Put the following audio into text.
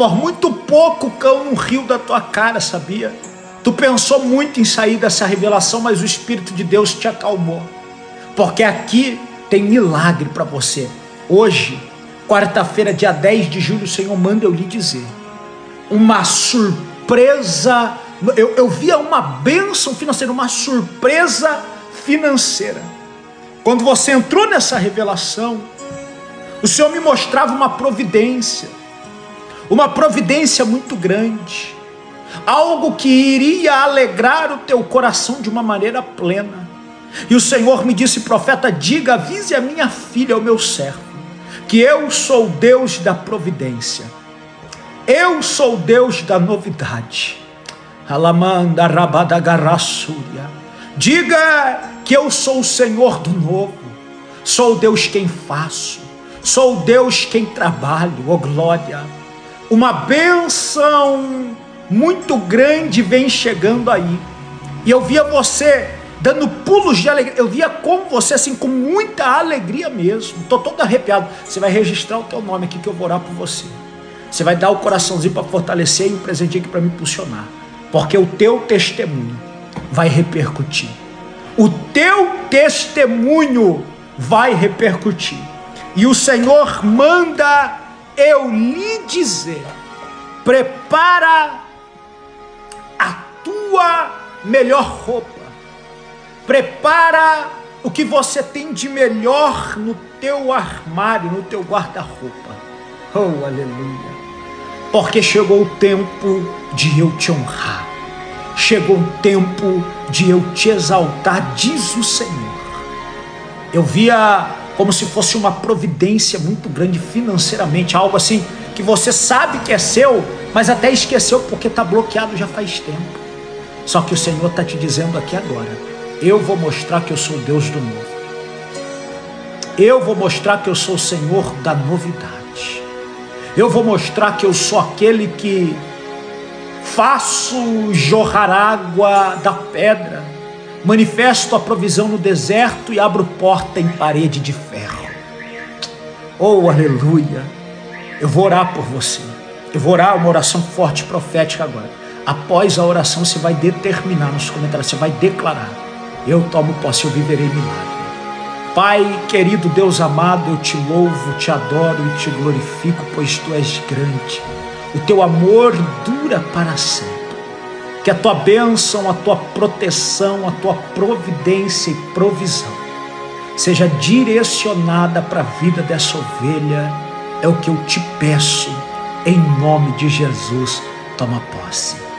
Por muito pouco cão não riu da tua cara, sabia? Tu pensou muito em sair dessa revelação, mas o Espírito de Deus te acalmou. Porque aqui tem milagre para você. Hoje, quarta-feira, dia 10 de julho, o Senhor manda eu lhe dizer. Uma surpresa. Eu, eu via uma bênção financeira, uma surpresa financeira. Quando você entrou nessa revelação, o Senhor me mostrava uma providência, uma providência muito grande, algo que iria alegrar o teu coração de uma maneira plena. E o Senhor me disse, profeta, diga, avise a minha filha, o meu servo, que eu sou Deus da providência, eu sou Deus da novidade. Alamanda rabadagarrassúria. Diga que eu sou o Senhor do novo, sou Deus quem faço, sou Deus quem trabalho, oh glória. Uma bênção muito grande vem chegando aí. E eu via você dando pulos de alegria. Eu via como você, assim, com muita alegria mesmo. Estou todo arrepiado. Você vai registrar o teu nome aqui que eu vou orar por você. Você vai dar o coraçãozinho para fortalecer e um presentinho aqui para me impulsionar. Porque o teu testemunho vai repercutir. O teu testemunho vai repercutir. E o Senhor manda eu lhe dizer: prepara a tua melhor roupa, prepara o que você tem de melhor no teu armário, no teu guarda-roupa. Oh, aleluia! Porque chegou o tempo de eu te honrar, chegou o tempo de eu te exaltar, diz o Senhor. Eu via como se fosse uma providência muito grande financeiramente, algo assim que você sabe que é seu, mas até esqueceu porque está bloqueado já faz tempo. Só que o Senhor está te dizendo aqui agora: eu vou mostrar que eu sou Deus do novo. Eu vou mostrar que eu sou o Senhor da novidade. Eu vou mostrar que eu sou aquele que faço jorrar água da pedra manifesto a provisão no deserto e abro porta em parede de ferro. Oh, aleluia! Eu vou orar por você. Eu vou orar uma oração forte profética agora. Após a oração, você vai determinar nos comentários, você vai declarar: Eu tomo posse, eu viverei milagre. Pai querido Deus amado, eu te louvo, te adoro e te glorifico, pois tu és grande. O teu amor dura para sempre que a tua bênção, a tua proteção, a tua providência e provisão seja direcionada para a vida dessa ovelha, é o que eu te peço, em nome de Jesus. Toma posse.